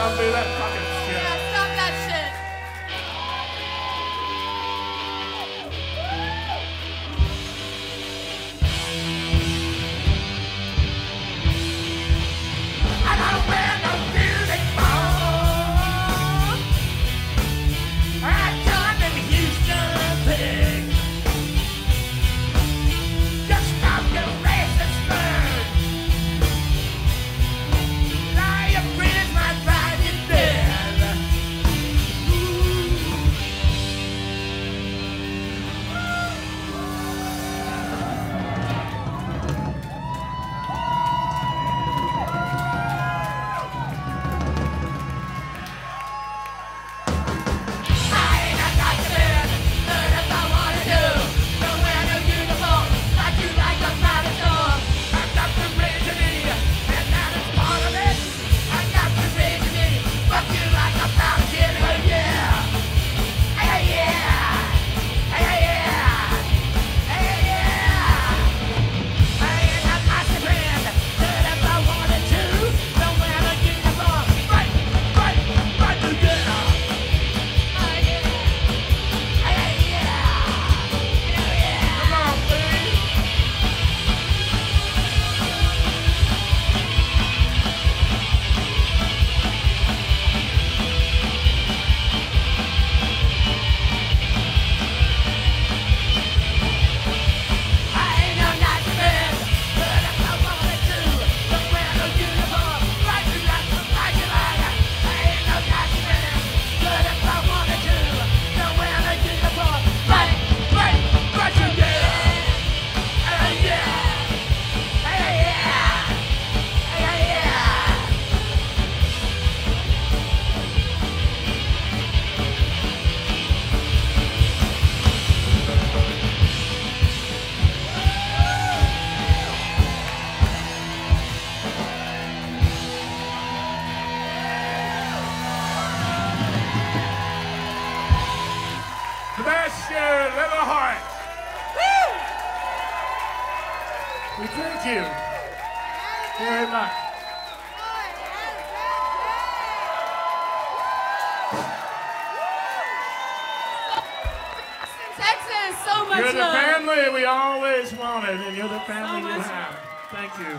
I'll be that fucking. Sebastian Leatherheart. We thank you very much. Texas, so much You're the love. family we always wanted, and you're the family you much. have. Thank you.